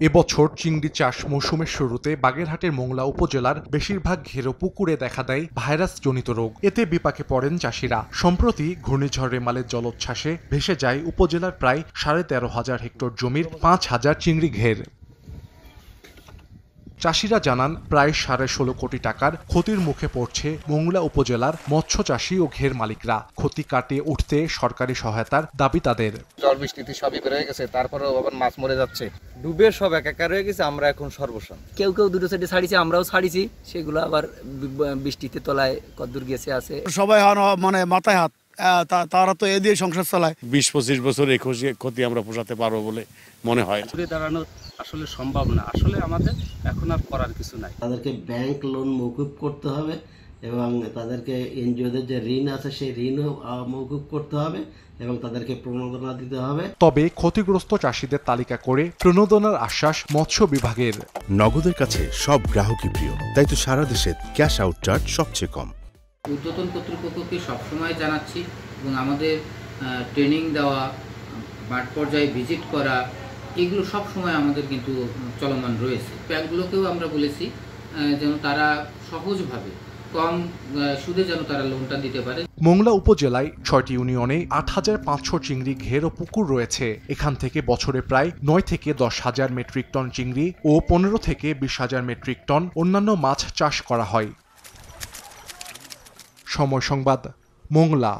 এবছর চিংড়ি চাষ মৌসুমের শুরুতে বাগেরহাটের মোংলা উপজেলার বেশিরভাগ ঘেরো পুকুরে দেখা দেয় ভাইরাসজনিত রোগ। এতে বিপাকে পড়েন চাষিরা। সম্প্রতি ঘূর্ণিঝড় রেমালের জলোচ্ছ্বাসে ভেসে যায় উপজেলার প্রায় সাড়ে তেরো হাজার হেক্টর জমির পাঁচ হাজার চিংড়ি ঘের। চাষিরা জানান প্রায় সাড়ে ষোলো কোটি টাকার ক্ষতির মুখে পড়ছে মোংলা উপজেলার মৎস্য চাষী ও ঘের মালিকরা। ক্ষতি কাটিয়ে উঠতে সরকারি সহায়তার দাবি তাদের। জল বৃষ্টিতে সবই বের হয়ে গেছে তারপরেও আবার মাছ মরে যাচ্ছে। ডুবে সব একাকার হয়ে গেছে আমরা এখন সর্বসান কেউ কেউ দুটো সাইডে ছাড়িয়েছে আমরাও ছাড়িছি সেগুলো আবার বৃষ্টিতে তলায় কদ্দূর গেছে আছে। সবাই মানে মাথায় হাত। তারা তো এ দিয়ে সংসার চালায়। বিশ পঁচিশ বছর এই ক্ষতি- আমরা পোষাতে পারব বলে মনে হয়। ঘুরে দাঁড়ানো আসলে সম্ভব না। আসলে আমাদের এখন আর করার কিছু নাই। তাদেরকে ব্যাংক লোন মৌকুব করতে হবে এবং তাদেরকে এনজিওদের যে ঋণ আছে সেই ঋণও মৌকুব করতে হবে এবং তাদেরকে প্রণোদনা দিতে হবে। তবে ক্ষতিগ্রস্ত চাষিদের তালিকা করে প্রণোদনার আশ্বাস মৎস্য বিভাগের। নগদের কাছে সব গ্রাহকই প্রিয় তাই তো সারা দেশে ক্যাশ আউট চার্জ সবচেয়ে কম। ঊর্ধ্বতন কর্তৃপক্ষকে সবসময় জানাচ্ছি এবং আমাদের ট্রেনিং দেওয়া মাঠ পর্যায়ে ভিজিট করা, এগুলো সব সময় আমাদের কিন্তু চলমান রয়েছে। ব্যাংকগুলোকেও আমরা বলেছি যেন তারা সহজভাবে কম সুদে যেন তারা লোনটা দিতে পারে। মোংলা উপজেলায় ছয়টি ইউনিয়নে আট হাজার পাঁচশো চিংড়ি ঘের ও পুকুর রয়েছে। এখান থেকে বছরে প্রায় নয় থেকে দশ হাজার মেট্রিক টন চিংড়ি ও পনেরো থেকে বিশ হাজার মেট্রিক টন অন্যান্য মাছ চাষ করা হয়। সময় সংবাদ মোংলা।